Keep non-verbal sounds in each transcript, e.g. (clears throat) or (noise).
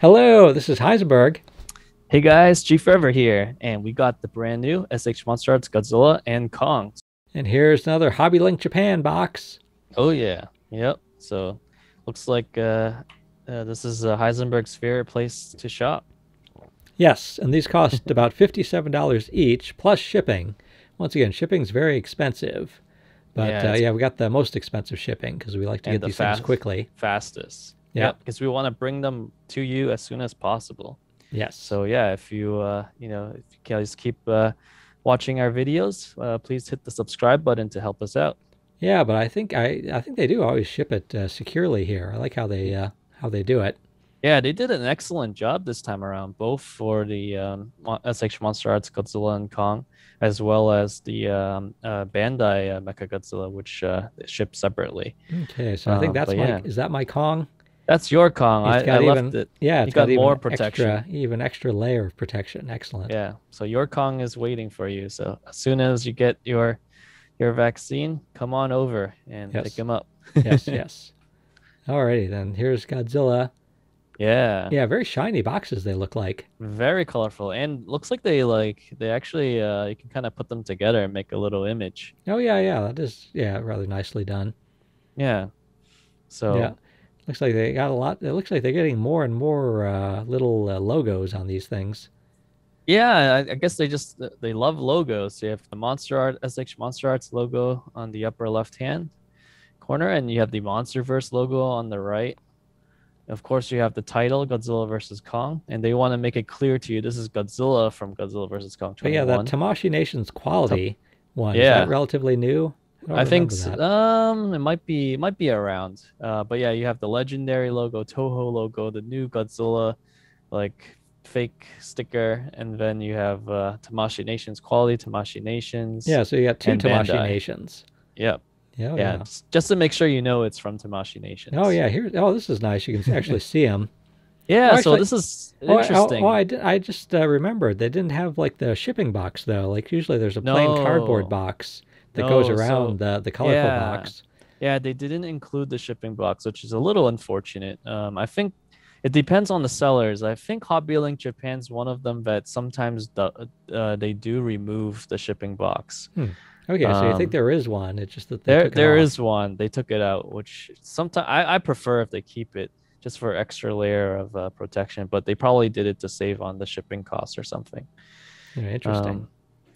Hello, this is Heisenberg. Hey guys, G Forever here, and we got the brand new SH Monster Arts Godzilla and Kong. And here's another Hobby Link Japan box. Oh yeah, yep. So looks like uh, uh, this is uh, Heisenberg's favorite place to shop. Yes, and these cost (laughs) about $57 each plus shipping. Once again, shipping's very expensive. But yeah, uh, yeah we got the most expensive shipping because we like to get the these fast, things quickly. Fastest. Yeah. Because we want to bring them to you as soon as possible. Yes. So yeah, if you uh, you know, if you guys keep uh, watching our videos, uh, please hit the subscribe button to help us out. Yeah, but I think I I think they do always ship it uh, securely here. I like how they uh, how they do it. Yeah, they did an excellent job this time around, both for the um, SH Monster Arts Godzilla and Kong, as well as the um, uh, Bandai uh, Mecha Godzilla, which uh, shipped separately. Okay, so I think uh, that's my yeah. is that my Kong? That's your Kong. I, I even, left it. Yeah, it's got, got more protection. Extra, even extra layer of protection. Excellent. Yeah. So your Kong is waiting for you. So as soon as you get your your vaccine, come on over and yes. pick him up. yes, (laughs) yes. Alrighty then. Here's Godzilla. Yeah. Yeah, very shiny boxes they look like. Very colorful. And looks like they like they actually uh you can kind of put them together and make a little image. Oh yeah, yeah. That is yeah, rather nicely done. Yeah. So Yeah. Looks like they got a lot. It looks like they're getting more and more uh, little uh, logos on these things. Yeah, I, I, guess they just they love logos. You have the Monster Art SH Monster Arts logo on the upper left hand corner, and you have the MonsterVerse logo on the right. Of course, you have the title Godzilla versus Kong, and they want to make it clear to you this is Godzilla from Godzilla versus Kong. 21. But yeah, that Tamashii Nations quality one yeah. is that relatively new? I, I think um it might be it might be around. Uh, but yeah, you have the legendary logo, Toho logo, the new Godzilla, like fake sticker, and then you have uh, Tamashii Nations quality, Tamashii Nations. Yeah, so you got two Tamashii Bandai. Nations. Yep. Yeah, yeah. Just, just, to make sure you know it's from Tamashii Nations. Oh yeah, here. Oh, this is nice. You can (laughs) actually see them. Yeah, oh, actually, so this is oh, interesting. Oh, oh I, did, I just uh, remembered they didn't have like the shipping box though. Like usually there's a plain no. cardboard box that goes around so, the the colorful yeah. box. Yeah, they didn't include the shipping box, which is a little unfortunate. Um, I think it depends on the sellers. I think Hobby Link Japan's one of them that sometimes the, uh, they do remove the shipping box. Hmm. Okay, so you think um, there is one? It's just that there there is one. They took it out, which sometimes I, I prefer if they keep it just for extra layer of uh, protection. But they probably did it to save on the shipping costs or something. Yeah, interesting. Um,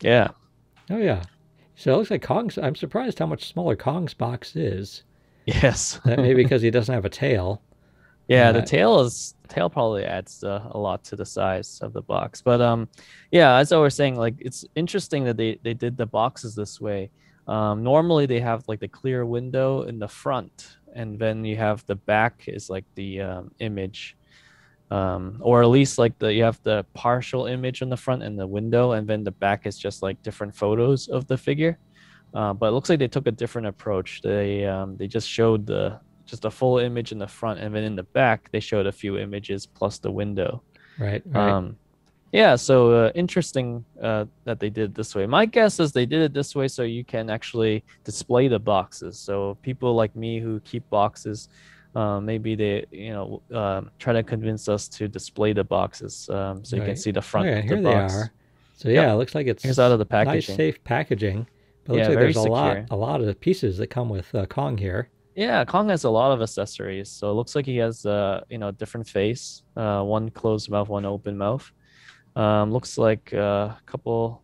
yeah. Oh yeah. So it looks like Kong's. I'm surprised how much smaller Kong's box is. Yes. (laughs) that maybe because he doesn't have a tail. Yeah, uh, the tail is tail probably adds uh, a lot to the size of the box. But um, yeah, as I was saying, like it's interesting that they they did the boxes this way. Um, normally they have like the clear window in the front, and then you have the back is like the um, image um, or at least like the you have the partial image on the front and the window, and then the back is just like different photos of the figure. Uh, but it looks like they took a different approach. They um, they just showed the just a full image in the front, and then in the back they showed a few images plus the window. Right. right. Um, yeah. So uh, interesting uh, that they did this way. My guess is they did it this way so you can actually display the boxes. So people like me who keep boxes uh, maybe they you know uh, try to convince us to display the boxes um, so right. you can see the front okay, of the here box. They are. So yeah, yep. it looks like it's Here's out of the packaging. Nice, safe packaging. But it looks yeah, like there's a lot, a lot of pieces that come with uh, Kong here. Yeah, Kong has a lot of accessories. So it looks like he has, uh, you know, different face, uh, one closed mouth, one open mouth. Um, looks like uh, a couple,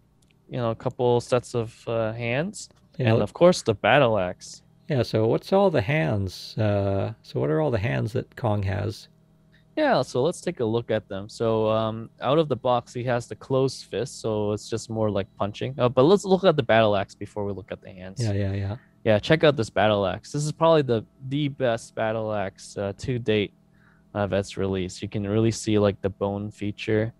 you know, a couple sets of uh, hands, yeah, and of course the battle axe. Yeah, so what's all the hands? Uh, so what are all the hands that Kong has? Yeah, so let's take a look at them. So um, out of the box, he has the closed fist, so it's just more like punching. Uh, but let's look at the battle axe before we look at the hands. Yeah, yeah, yeah. Yeah, check out this battle axe. This is probably the the best battle axe uh, to date uh, that's released. You can really see like the bone feature,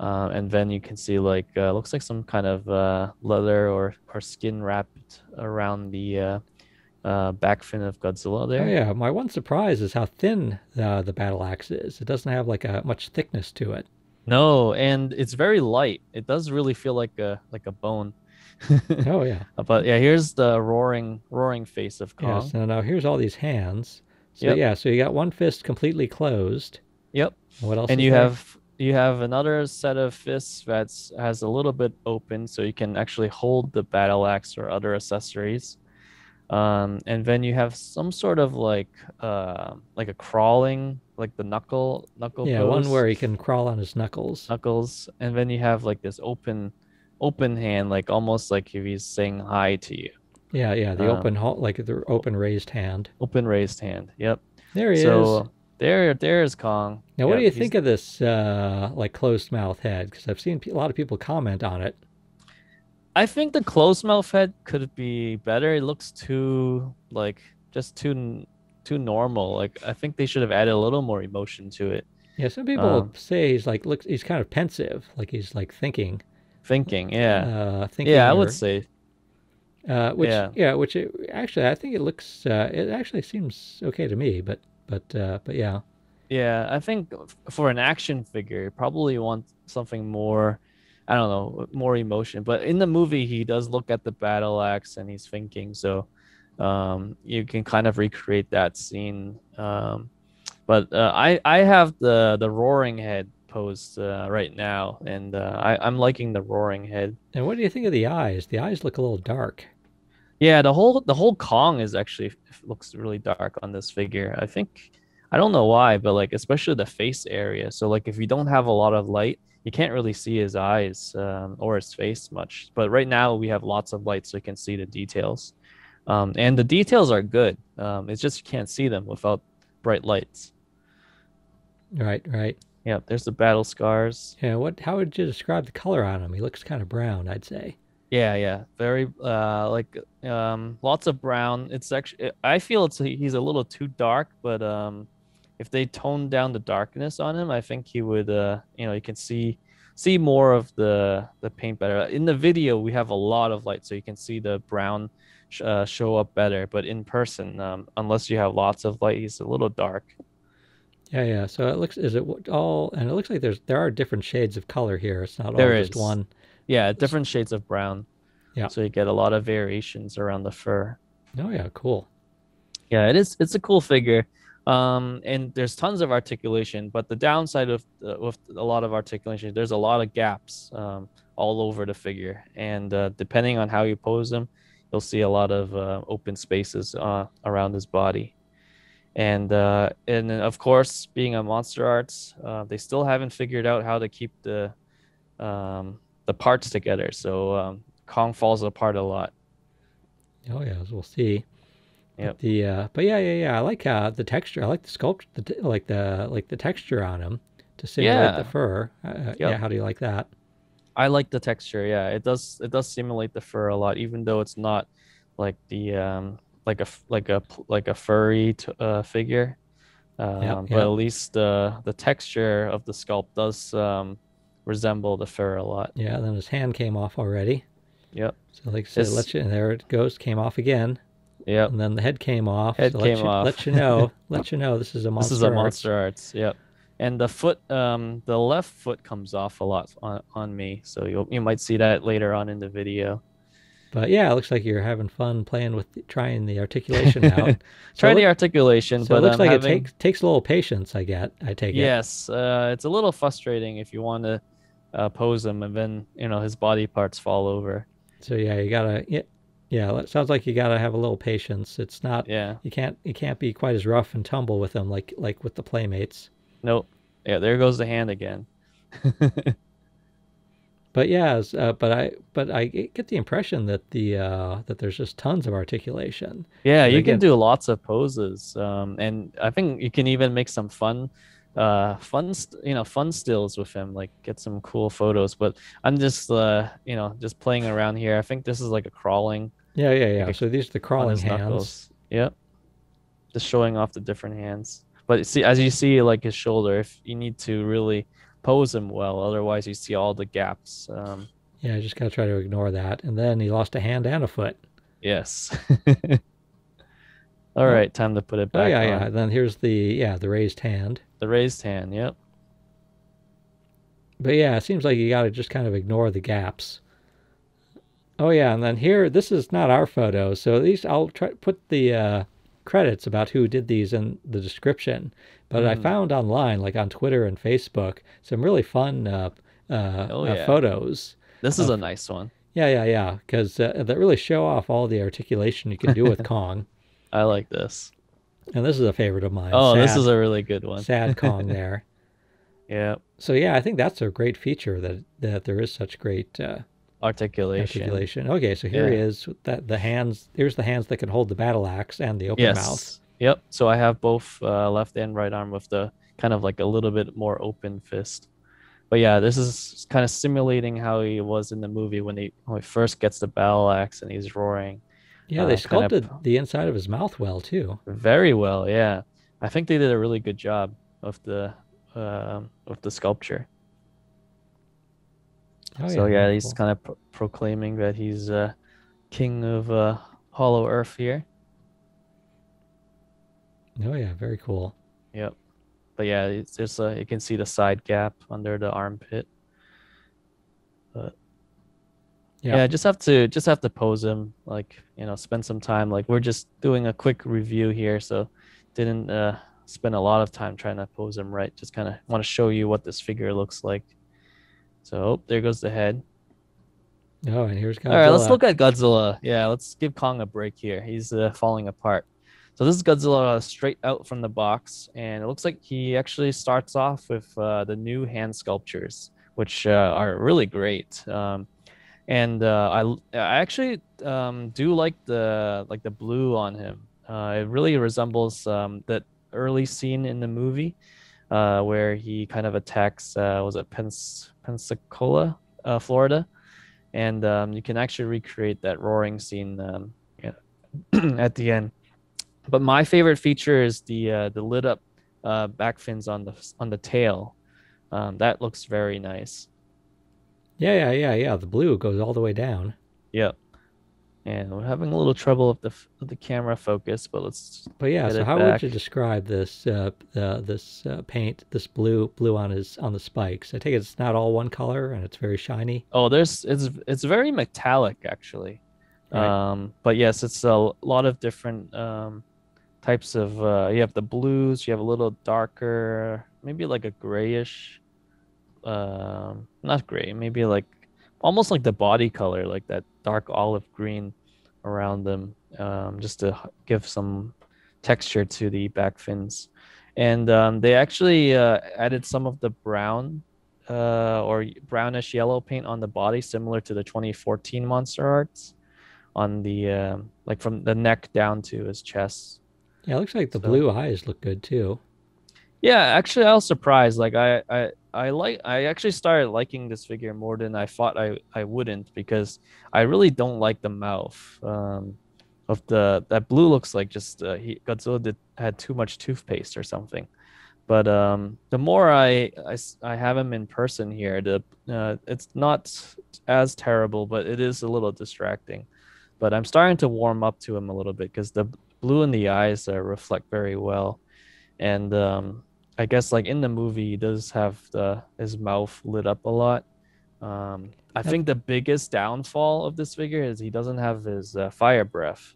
uh, and then you can see like uh, looks like some kind of uh, leather or or skin wrapped around the uh, uh, back fin of Godzilla there. Oh, yeah, my one surprise is how thin uh, the battle axe is. It doesn't have like a much thickness to it. No, and it's very light. It does really feel like a like a bone. (laughs) oh yeah. But yeah, here's the roaring roaring face of Kong. Yes, and now here's all these hands. So yep. yeah, so you got one fist completely closed. Yep. What else? And you there? have you have another set of fists that's has a little bit open, so you can actually hold the battle axe or other accessories. Um, and then you have some sort of like uh, like a crawling, like the knuckle knuckle. Yeah, pose. one where he can crawl on his knuckles. Knuckles, and then you have like this open, open hand, like almost like if he's saying hi to you. Yeah, yeah, the Um, open like the open raised hand. Open raised hand. Yep. There he so is. there, there's Kong. Now, what Yep, do you think of this uh, like closed mouth head? Because I've seen a lot of people comment on it. I think the closed mouth head could be better. It looks too like just too too normal. Like I think they should have added a little more emotion to it. Yeah, some people Um, say he's like looks he's kind of pensive, like he's like thinking. Thinking, yeah, Uh, thinking. yeah, I would say Uh, which yeah, Yeah. which it, actually I think it looks uh, it actually seems okay to me, but but uh, but yeah. Yeah, I think for an action figure, you probably want something more, I don't know, more emotion. But in the movie, he does look at the battle axe and he's thinking, so um, you can kind of recreate that scene. Um, but uh, I I have the the roaring head posed uh, right now, and uh, I I'm liking the roaring head. And what do you think of the eyes? The eyes look a little dark. Yeah, the whole the whole Kong is actually looks really dark on this figure. I think I don't know why, but like especially the face area. So like if you don't have a lot of light, you can't really see his eyes um, or his face much. But right now we have lots of light, so you can see the details. Um, and the details are good. Um, it's just you can't see them without bright lights. Right, right. Yeah, there's the battle scars. Yeah. What? How would you describe the color on him? He looks kind of brown, I'd say. Yeah, yeah, very uh like um lots of brown. It's actually I feel it's he's a little too dark, but um if they tone down the darkness on him, I think he would uh you know, you can see see more of the the paint better. In the video, we have a lot of light so you can see the brown sh- uh, show up better, but in person um unless you have lots of light, he's a little dark. Yeah, yeah. So it looks is it all and it looks like there's there are different shades of color here. It's not There all just one. Yeah, different shades of brown. Yeah. So you get a lot of variations around the fur. Oh yeah, cool. Yeah, it is. It's a cool figure, um, and there's tons of articulation. But the downside of uh, with a lot of articulation, there's a lot of gaps um, all over the figure, and uh, depending on how you pose them, you'll see a lot of uh, open spaces uh, around his body. And uh, and of course, being a monster arts, uh, they still haven't figured out how to keep the um, the parts together. So um, Kong falls apart a lot. Oh yeah, as we'll see. But Yep. The uh, but yeah, yeah, yeah. I like uh, the texture. I like the sculpt, the t- like the like the texture on him to simulate the fur. Uh, uh, Yeah. How do you like that? I like the texture. Yeah, it does. It does simulate the fur a lot, even though it's not like the um like a like a like a furry t- uh, figure. Um, but at least the the texture of the sculpt does um resemble the fur a lot. Yeah. Then his hand came off already. Yep. So like I said, let you. And there it goes. Came off again. Yep. And then the head came off. Head so let came you, off. Let you know. (laughs) let you know this is a monster. This is a Arts. monster arts. Yep. And the foot, um, the left foot comes off a lot on, on me, so you you might see that later on in the video. But yeah, it looks like you're having fun playing with the, trying the articulation out. (laughs) Try it the articulation, So but it looks I'm like having... it takes takes a little patience. I get. I take it. Yes, uh, it's a little frustrating if you want to uh, pose him and then you know his body parts fall over. So yeah, you gotta. Yeah, yeah. It sounds like you gotta have a little patience. It's not. Yeah. You can't. You can't be quite as rough and tumble with them like like with the playmates. Nope. Yeah, there goes the hand again. (laughs) But yeah, uh, but I but I get the impression that the uh, that there's just tons of articulation. Yeah, But you again- can do lots of poses, um, and I think you can even make some fun, uh, fun, st- you know, fun stills with him, like get some cool photos. But I'm just, uh, you know, just playing around here. I think this is like a crawling Yeah, yeah, yeah. Like So these are the crawling hands. knuckles. Yep. Just showing off the different hands. But see, as you see, like his shoulder, if you need to really pose him well, otherwise you see all the gaps. Um, Yeah, I just gotta try to ignore that. And then he lost a hand and a foot. yes. (laughs) All right, time to put it back oh yeah, on. yeah. Then here's the yeah the raised hand. The raised hand. Yep. But yeah, it seems like you got to just kind of ignore the gaps. Oh yeah, and then here, this is not our photo, so these I'll try put the uh, credits about who did these in the description, but mm. I found online, like on Twitter and Facebook, some really fun uh, uh, oh, uh, yeah. photos. This is of, a nice one. Yeah, yeah, yeah, because uh, that really show off all the articulation you can do with (laughs) Kong. I like this. And this is a favorite of mine. Oh, sad, this is a really good one. sad Kong (laughs) there. Yeah. So yeah, I think that's a great feature that that there is such great uh, articulation. Articulation. Okay, so here yeah. he is. That the hands. Here's the hands that can hold the battle axe and the open yes. mouth. Yep. So I have both uh, left and right arm with the kind of like a little bit more open fist. But yeah, this is kind of simulating how he was in the movie when he when he first gets the battle axe and he's roaring. Yeah, they uh, sculpted kind of, the inside of his mouth well too. Very well, yeah. I think they did a really good job of the uh, of the sculpture. Oh, so yeah, yeah he's cool. kind of pro- proclaiming that he's uh, king of uh, Hollow Earth here. Oh yeah, very cool. Yep, but yeah, it's just uh, you can see the side gap under the armpit. But yeah. yeah, just have to just have to pose him, like you know, spend some time. Like we're just doing a quick review here, so didn't uh, spend a lot of time trying to pose him right. Just kind of want to show you what this figure looks like. So oh, there goes the head. Oh, and here's Godzilla. All right, let's look at Godzilla. Yeah, let's give Kong a break here. He's uh, falling apart. So this is Godzilla straight out from the box, and it looks like he actually starts off with uh, the new hand sculptures, which uh, are really great. Um, and uh, I, I actually um, do like the like the blue on him. Uh, it really resembles um, that early scene in the movie uh, where he kind of attacks was it Pens- Pensacola, Florida and um, you can actually recreate that roaring scene um, (clears throat) at the end. But my favorite feature is the uh, the lit up uh, back fins on the on the tail. Um, that looks very nice. Yeah, yeah, yeah, yeah. The blue goes all the way down. Yep. And we're having a little trouble with the with the camera focus, but let's. But yeah, so how back. would you describe this uh, uh, this uh, paint, this blue blue on his on the spikes? I take it it's not all one color and it's very shiny. Oh, there's it's it's very metallic actually. Right. Um, but yes, it's a lot of different um, types of. Uh, you have the blues. You have a little darker, maybe like a grayish. Um, not gray, maybe like almost like the body color, like that dark olive green around them, um, just to give some texture to the back fins. And um, they actually uh, added some of the brown uh, or brownish yellow paint on the body, similar to the 2014 Monster Arts, on the uh, like from the neck down to his chest. Yeah, it looks like the so, blue eyes look good too. Yeah, actually, I was surprised. Like I, I, I like. I actually started liking this figure more than I thought I, I wouldn't because I really don't like the mouth. Um, of the that blue looks like just uh, he Godzilla did had too much toothpaste or something. But um, the more I, I, I have him in person here, the uh, it's not as terrible, but it is a little distracting. But I'm starting to warm up to him a little bit because the blue in the eyes uh, reflect very well, and um, I guess like in the movie, he does have the his mouth lit up a lot. Um, I think the biggest downfall of this figure is he doesn't have his uh, fire breath,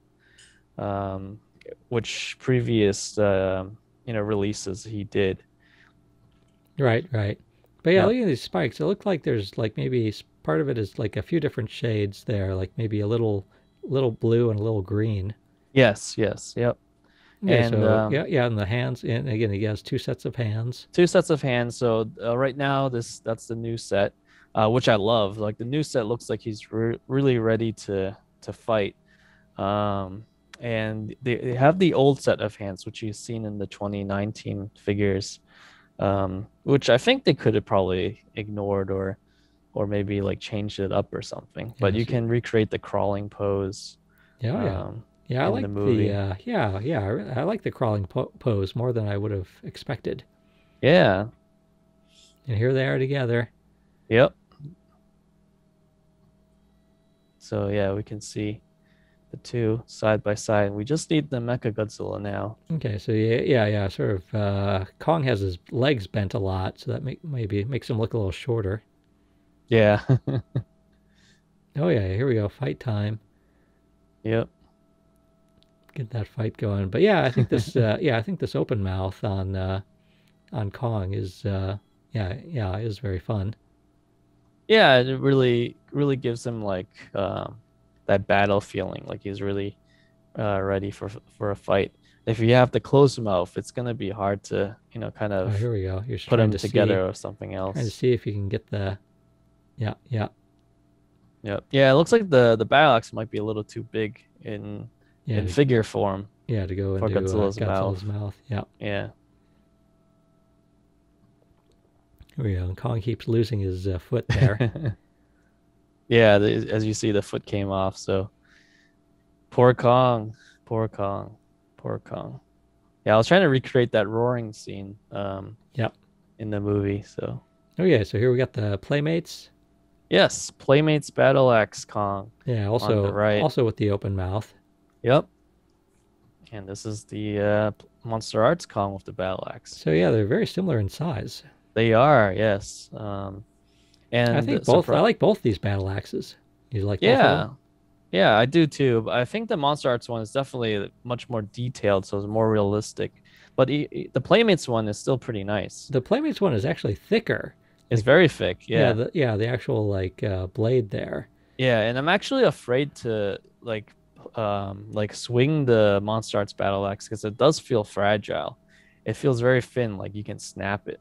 um, which previous uh, you know releases he did. Right, right. But yeah, yeah, look at these spikes. It looks like there's like maybe part of it is like a few different shades there, like maybe a little little blue and a little green. Yes, yes, yep. Yeah, and so, um, yeah, yeah, and the hands, and again, he has two sets of hands. Two sets of hands. So uh, right now, this that's the new set, uh, which I love. Like the new set looks like he's re- really ready to to fight. Um, and they, they have the old set of hands, which you've seen in the 2019 figures, um, which I think they could have probably ignored or or maybe like changed it up or something. But you can recreate the crawling pose. Yeah, yeah. Um, yeah, I like the, movie. the uh, yeah, yeah. I, I, like the crawling po- pose more than I would have expected. Yeah. And here they are together. Yep. So yeah, we can see the two side by side. We just need the Mecha Godzilla now. Okay, so yeah, yeah, yeah. Sort of. Uh, Kong has his legs bent a lot, so that make, maybe makes him look a little shorter. Yeah. (laughs) oh yeah, here we go. Fight time. Yep. Get that fight going. But yeah, I think this (laughs) uh, yeah I think this open mouth on uh, on Kong is uh, yeah yeah is very fun. Yeah, it really really gives him like um, that battle feeling, like he's really uh, ready for for a fight. If you have the closed mouth, it's gonna be hard to you know kind of oh, here we go. You're put them to together see, or something else. Trying to see if you can get the yeah yeah Yep. Yeah, it looks like the the battle axe might be a little too big in yeah, in to, figure form. Yeah, to go into Godzilla's, uh, Godzilla's mouth. mouth. Yeah. Yeah. Here we go. And Kong keeps losing his uh, foot there. (laughs) yeah, the, as you see, the foot came off. So poor Kong, poor Kong, poor Kong. Yeah, I was trying to recreate that roaring scene. Um, yep. In the movie, so. Oh yeah, so here we got the playmates. Yes, Playmates Battle Axe Kong. Yeah, also right. also with the open mouth. Yep. And this is the uh, Monster Arts Kong with the battle axe. So yeah, they're very similar in size. They are, yes. Um, and I think both. I like both these battle axes. You like? Yeah, yeah, I do too. But I think the Monster Arts one is definitely much more detailed, so it's more realistic. But he, the Playmates one is still pretty nice. The Playmates one is actually thicker. It's like, very thick. Yeah. Yeah. The, yeah. The actual like uh, blade there. Yeah, and I'm actually afraid to like um like swing the Monster Arts Battle Axe because it does feel fragile. It feels very thin, like you can snap it.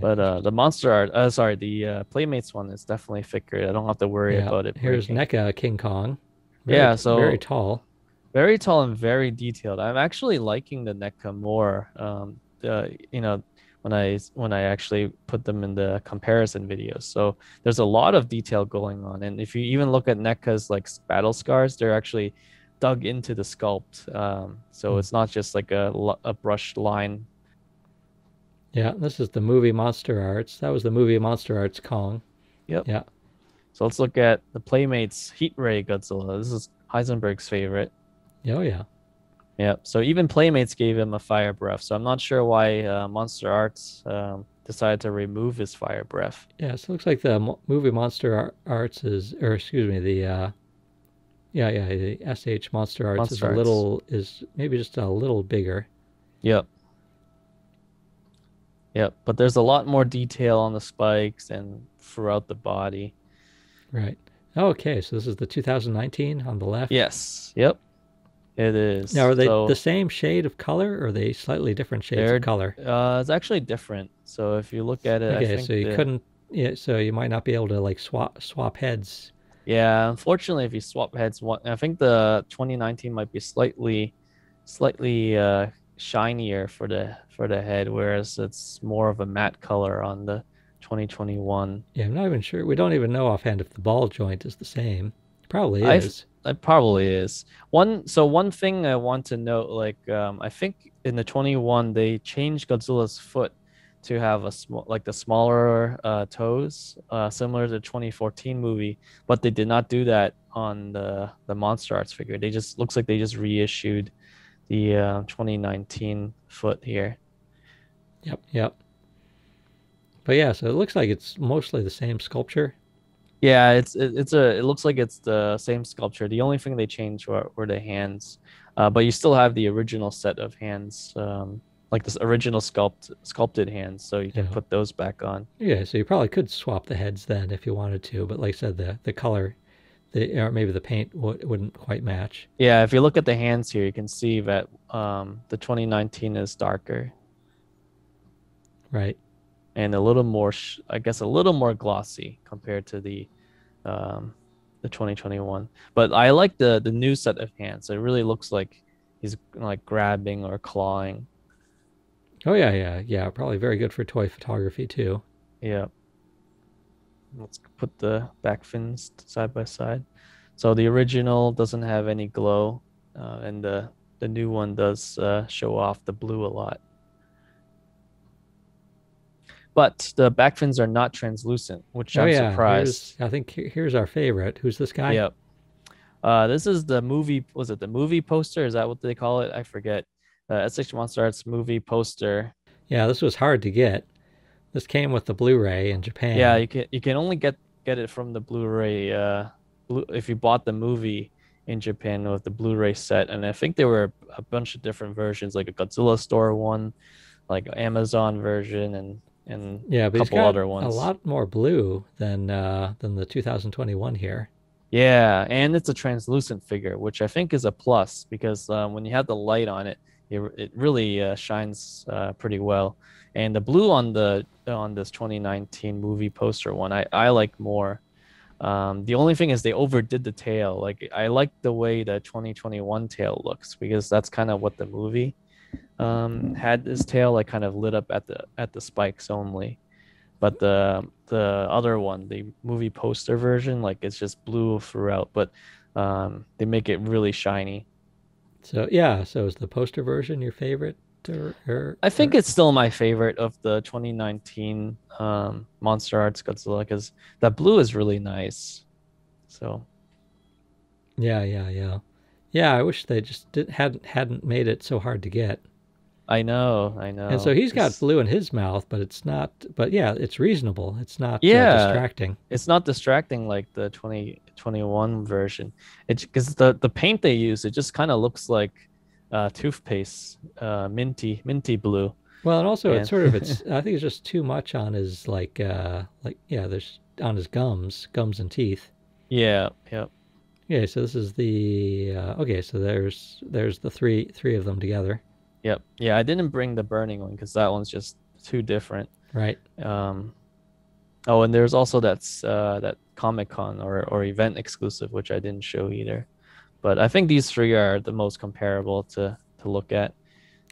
But uh, the monster art, uh, sorry, the uh, Playmates one is definitely thicker. I don't have to worry yeah. about it. Here's breaking. NECA King Kong. Very, yeah, so very tall, very tall and very detailed. I'm actually liking the NECA more. Um, the you know when I when I actually put them in the comparison videos. So there's a lot of detail going on, and if you even look at NECA's like battle scars, they're actually dug into the sculpt. Um, so mm. it's not just like a a brush line. Yeah, this is the movie Monster Arts. That was the movie Monster Arts Kong. Yep. Yeah. So let's look at the Playmates Heat Ray Godzilla. This is Heisenberg's favorite. Oh yeah. Yeah. So even Playmates gave him a fire breath. So I'm not sure why uh, Monster Arts um, decided to remove his fire breath. Yeah. So it looks like the mo- movie Monster Arts is, or excuse me, the uh, yeah, yeah, the SH Monster Arts Monster is a Arts. little is maybe just a little bigger. Yep. Yep. But there's a lot more detail on the spikes and throughout the body. Right. Okay, so this is the 2019 on the left. Yes. Yep. It is. Now, are they so, the same shade of color, or are they slightly different shades of color? Uh, it's actually different. So if you look at it, okay, so you couldn't. Yeah, so you might not be able to like swap swap heads. Yeah, unfortunately, if you swap heads, one I think the 2019 might be slightly, slightly uh, shinier for the for the head, whereas it's more of a matte color on the 2021. Yeah, I'm not even sure. We don't even know offhand if the ball joint is the same. Probably is. It probably is. One so one thing I want to note, like um, I think in the 21 they changed Godzilla's foot to have a small like the smaller uh, toes, uh, similar to the 2014 movie, but they did not do that on the the Monster Arts figure. They just looks like they just reissued the uh, 2019 foot here. Yep, yep. But yeah, so it looks like it's mostly the same sculpture. Yeah, it's it's a it looks like it's the same sculpture. The only thing they changed were, were the hands, uh, but you still have the original set of hands, um, like this original sculpt sculpted hands. So you can yeah. put those back on. Yeah, so you probably could swap the heads then if you wanted to, but like I said, the the color, the or maybe the paint w- wouldn't quite match. Yeah, if you look at the hands here, you can see that um, the 2019 is darker. Right and a little more, I guess, a little more glossy compared to the um, the 2021. But I like the the new set of hands. It really looks like he's like grabbing or clawing. Oh yeah, yeah, yeah. Probably very good for toy photography too. Yeah. Let's put the back fins side by side. So the original doesn't have any glow, uh, and the the new one does uh, show off the blue a lot but the back fins are not translucent, which oh, I'm yeah. surprised. Here's, I think here's our favorite. Who's this guy? Yep. Uh, this is the movie. Was it the movie poster? Is that what they call it? I forget. Uh, SH Monster Arts movie poster. Yeah, this was hard to get. This came with the Blu-ray in Japan. Yeah, you can you can only get get it from the Blu-ray. Uh, if you bought the movie in Japan with the Blu-ray set, and I think there were a bunch of different versions, like a Godzilla store one, like Amazon version, and and yeah, but a couple other ones. A lot more blue than uh, than the 2021 here. Yeah, and it's a translucent figure, which I think is a plus because um, when you have the light on it, it, it really uh, shines uh, pretty well. And the blue on the on this 2019 movie poster one, I, I like more. Um, the only thing is they overdid the tail. Like I like the way the 2021 tail looks because that's kind of what the movie um, had this tail like kind of lit up at the at the spikes only. But the the other one, the movie poster version, like it's just blue throughout, but um, they make it really shiny. So yeah, so is the poster version your favorite? Or, or I think or... it's still my favorite of the 2019 um, Monster Arts Godzilla because that blue is really nice. So. Yeah, yeah, yeah, yeah. I wish they just did, hadn't hadn't made it so hard to get. I know, I know. And so he's got blue in his mouth, but it's not. But yeah, it's reasonable. It's not uh, yeah, uh, distracting. It's not distracting like the 2021 version. It's because the the paint they use, it just kind of looks like uh, toothpaste, uh, minty minty blue. Well, and also and... it's sort of it's. (laughs) I think it's just too much on his like uh like yeah, there's on his gums, gums and teeth. Yeah. Yep. Okay, so this is the uh, okay. So there's there's the three three of them together. Yep. Yeah, I didn't bring the burning one because that one's just too different. Right. Um. Oh, and there's also that's uh, that Comic Con or or event exclusive, which I didn't show either. But I think these three are the most comparable to to look at.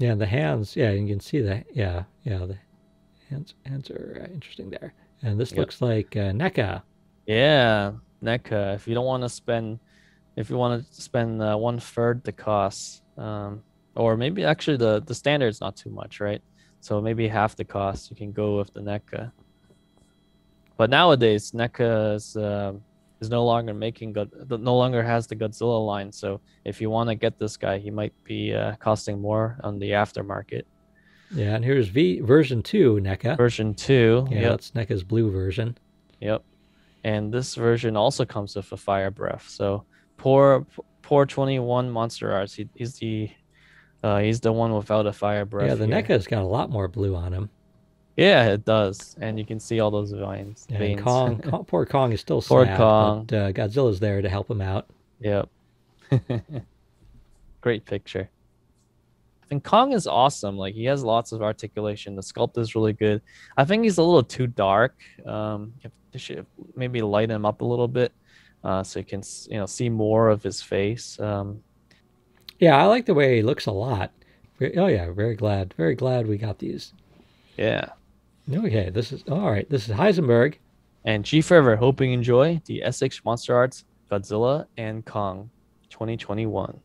Yeah, the hands. Yeah, you can see that. Yeah, yeah, the hands hands are interesting there. And this yep. looks like uh, NECA. Yeah, NECA. If you don't want to spend, if you want to spend uh, one third the cost, um, or maybe actually the the standard is not too much, right? So maybe half the cost you can go with the NECA. But nowadays NECA is uh, is no longer making good, no longer has the Godzilla line. So if you want to get this guy, he might be uh, costing more on the aftermarket. Yeah, and here's V version two NECA. Version two. Yeah, yep. that's NECA's blue version. Yep. And this version also comes with a fire breath. So poor poor 21 monster arts. He, he's the uh, he's the one without a fire breath. Yeah, the here. NECA's got a lot more blue on him. Yeah, it does, and you can see all those vines. Yeah, veins. Kong, (laughs) Kong, poor Kong is still poor sad, Kong. But, uh, Godzilla's there to help him out. Yep. (laughs) Great picture. I think Kong is awesome. Like he has lots of articulation. The sculpt is really good. I think he's a little too dark. Um, should maybe lighten him up a little bit, uh, so you can you know see more of his face. Um, yeah, I like the way he looks a lot. Oh yeah, very glad, very glad we got these. Yeah. Okay, this is all right. This is Heisenberg. And G Forever, hoping you enjoy the SH Monster Arts Godzilla and Kong 2021.